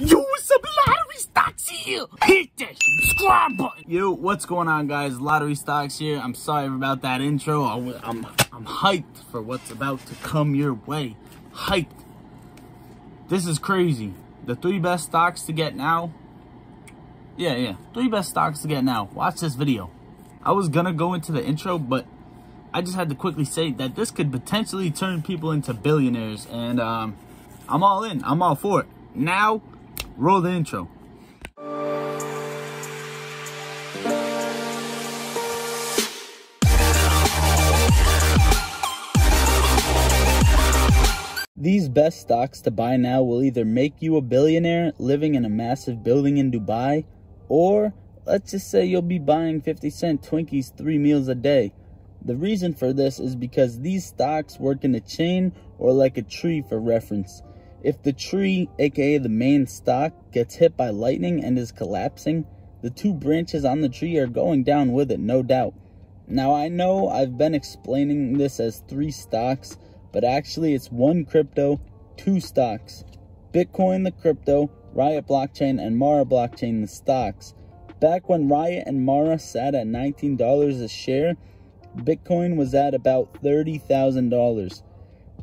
What's up, Lottery Stocks here? Hit that subscribe button. Yo, what's going on, guys? Lottery Stocks here. I'm sorry about that intro. I'm, I'm, I'm hyped for what's about to come your way. Hyped. This is crazy. The three best stocks to get now. Yeah, yeah. Three best stocks to get now. Watch this video. I was gonna go into the intro, but I just had to quickly say that this could potentially turn people into billionaires. And um, I'm all in. I'm all for it. Now, roll the intro. These best stocks to buy now will either make you a billionaire living in a massive building in Dubai, or let's just say you'll be buying 50 cent Twinkies three meals a day. The reason for this is because these stocks work in a chain or like a tree for reference. If the tree, aka the main stock, gets hit by lightning and is collapsing, the two branches on the tree are going down with it, no doubt. Now I know I've been explaining this as three stocks, but actually it's one crypto, two stocks. Bitcoin the crypto, Riot blockchain, and Mara blockchain the stocks. Back when Riot and Mara sat at $19 a share, Bitcoin was at about $30,000.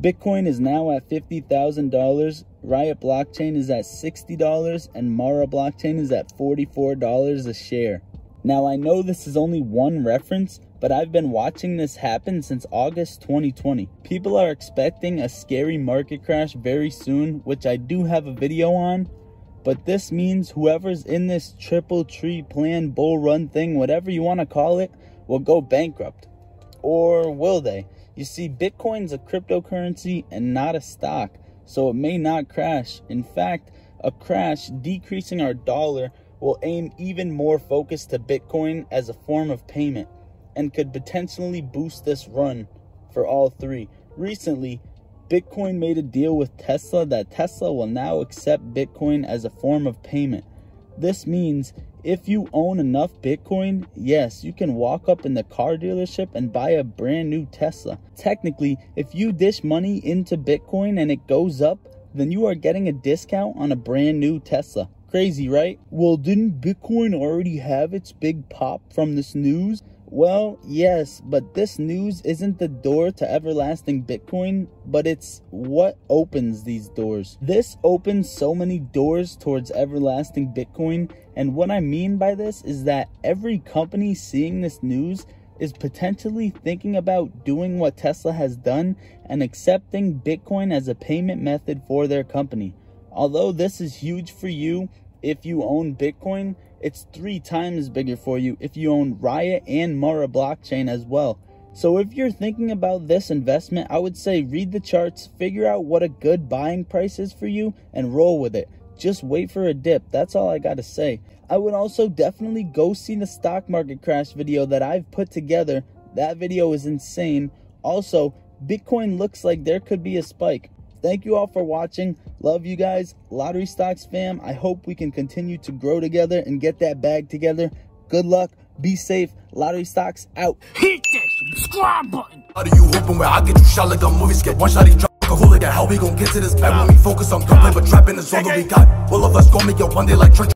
Bitcoin is now at $50,000, Riot blockchain is at $60, and Mara blockchain is at $44 a share. Now I know this is only one reference, but I've been watching this happen since August 2020. People are expecting a scary market crash very soon, which I do have a video on, but this means whoever's in this triple tree plan bull run thing, whatever you want to call it, will go bankrupt. Or will they? You see, Bitcoin's a cryptocurrency and not a stock, so it may not crash. In fact, a crash decreasing our dollar will aim even more focus to Bitcoin as a form of payment and could potentially boost this run for all three. Recently, Bitcoin made a deal with Tesla that Tesla will now accept Bitcoin as a form of payment. This means if you own enough Bitcoin, yes, you can walk up in the car dealership and buy a brand new Tesla. Technically, if you dish money into Bitcoin and it goes up, then you are getting a discount on a brand new Tesla. Crazy, right? Well, didn't Bitcoin already have its big pop from this news? Well, yes, but this news isn't the door to everlasting Bitcoin, but it's what opens these doors. This opens so many doors towards everlasting Bitcoin, and what I mean by this is that every company seeing this news is potentially thinking about doing what Tesla has done and accepting Bitcoin as a payment method for their company. Although this is huge for you if you own Bitcoin, it's three times bigger for you if you own Riot and Mara blockchain as well. So if you're thinking about this investment, I would say read the charts, figure out what a good buying price is for you, and roll with it. Just wait for a dip. That's all I got to say. I would also definitely go see the stock market crash video that I've put together. That video is insane. Also, Bitcoin looks like there could be a spike. Thank you all for watching. Love you guys. Lottery Stocks fam, I hope we can continue to grow together and get that bag together. Good luck. Be safe. Lottery Stocks out. Hit that subscribe button. How do you hoping where I get you shot like a movie skit? One shot, he drop a hooligan. How we gon' get to this bag when we focus on gunplay, but trapping is all that we got. All of us gon' make it one day like church.